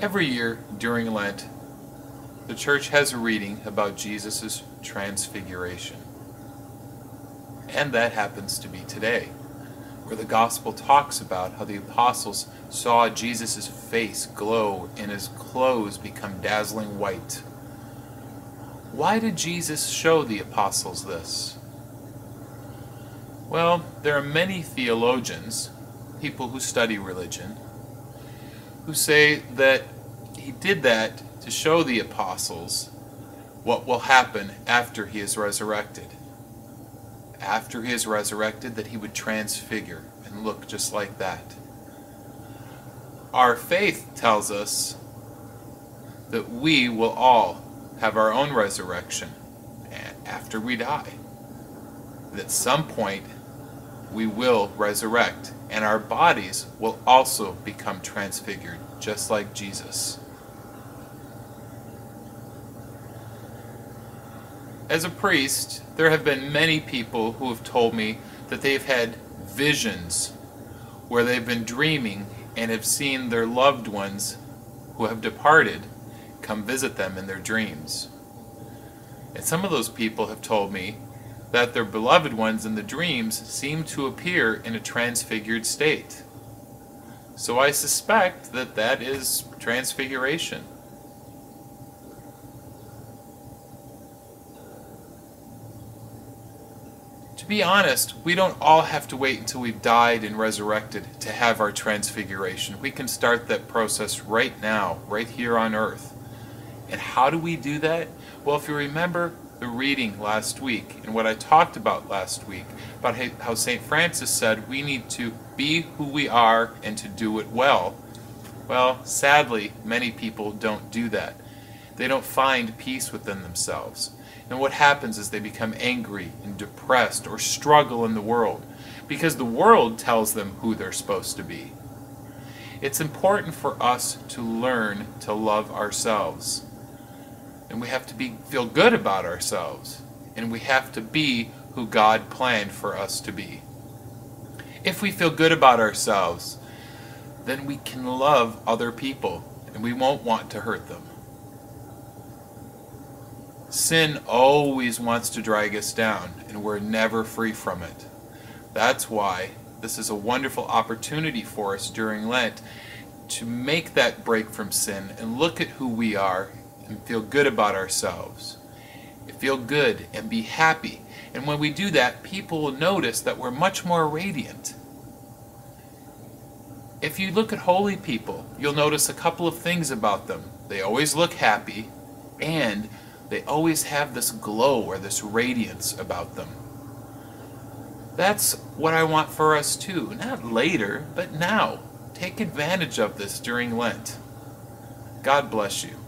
Every year during Lent, the church has a reading about Jesus' transfiguration. And that happens to be today, where the gospel talks about how the apostles saw Jesus' face glow and his clothes become dazzling white. Why did Jesus show the apostles this? Well, there are many theologians, people who study religion, who say that he did that to show the apostles what will happen after he is resurrected. After he is resurrected, that he would transfigure and look just like that. Our faith tells us that we will all have our own resurrection after we die. That at some point we will resurrect and our bodies will also become transfigured, just like Jesus. As a priest, there have been many people who have told me that they've had visions where they've been dreaming and have seen their loved ones who have departed come visit them in their dreams. And some of those people have told me that their beloved ones in the dreams seem to appear in a transfigured state. So I suspect that that is transfiguration. To be honest, we don't all have to wait until we've died and resurrected to have our transfiguration. We can start that process right now, right here on earth. And how do we do that? Well, if you remember, the reading last week and what I talked about last week about how St. Francis said we need to be who we are and to do it well. Well, sadly, many people don't do that. They don't find peace within themselves. And what happens is they become angry and depressed or struggle in the world because the world tells them who they're supposed to be. It's important for us to learn to love ourselves and we have to be feel good about ourselves and we have to be who God planned for us to be. If we feel good about ourselves, then we can love other people and we won't want to hurt them. Sin always wants to drag us down and we're never free from it. That's why this is a wonderful opportunity for us during Lent to make that break from sin and look at who we are and feel good about ourselves. Feel good and be happy. And when we do that, people will notice that we're much more radiant. If you look at holy people, you'll notice a couple of things about them. They always look happy, and they always have this glow or this radiance about them. That's what I want for us too. Not later, but now. Take advantage of this during Lent. God bless you.